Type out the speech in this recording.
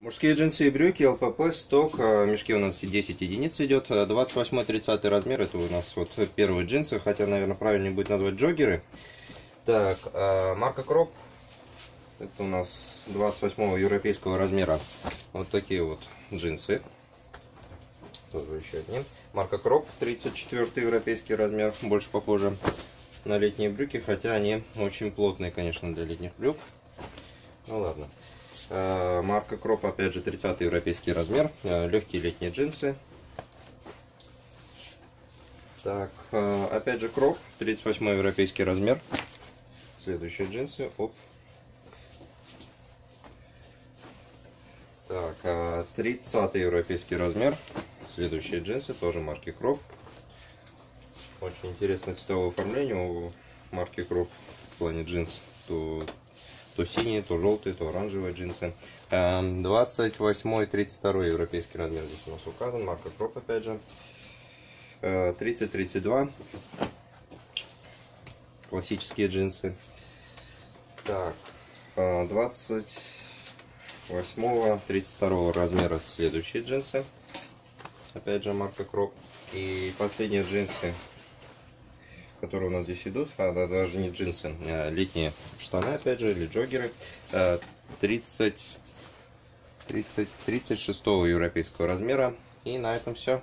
Мужские джинсы и брюки, ЛПП, сток, а, мешки у нас 10 единиц идет, 28-30 размер, это у нас вот первые джинсы, хотя, наверное, правильнее будет назвать джогеры. Так, а, марка Кроп, это у нас 28 европейского размера, вот такие вот джинсы, тоже еще одни. Марка Кроп, 34 европейский размер, больше похоже на летние брюки, хотя они очень плотные, конечно, для летних брюк. Ну ладно. Э, марка Кроп, опять же, 30 европейский размер. Э, легкие летние джинсы. Так, э, опять же Кроп, 38 европейский размер. Следующие джинсы. Оп. Так, 30 европейский размер. Следующие джинсы, тоже марки Кроп. Очень интересное цветовое оформление у марки Кроп в плане джинс. Тут то синие, то желтые, то оранжевые джинсы. 28 32 европейский размер здесь у нас указан, марка Кроп опять же. 30-32 классические джинсы. Так, 28 32 размера следующие джинсы. Опять же марка Кроп. И последние джинсы которые у нас здесь идут, а да, даже не джинсы, а летние штаны, опять же, или джогеры, 30, 30, 36 европейского размера. И на этом все.